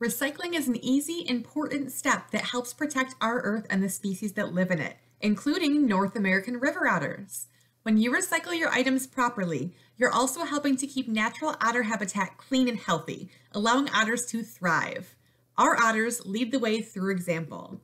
Recycling is an easy, important step that helps protect our Earth and the species that live in it, including North American river otters. When you recycle your items properly, you're also helping to keep natural otter habitat clean and healthy, allowing otters to thrive. Our otters lead the way through example.